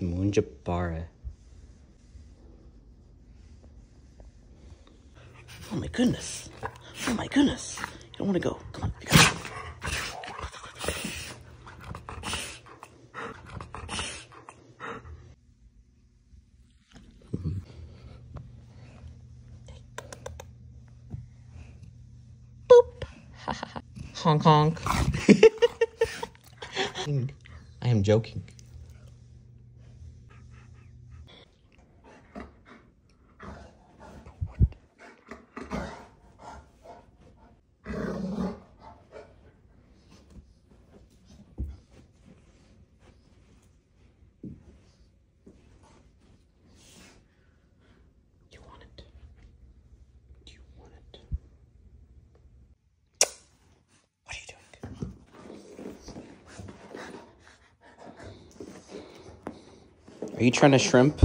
Munjabara. Oh my goodness. Oh my goodness. You don't want to go. Come on. You gotta go. Boop. honk honk. I am joking. Do you want it? Do you want it? What are you doing? Are you trying to shrimp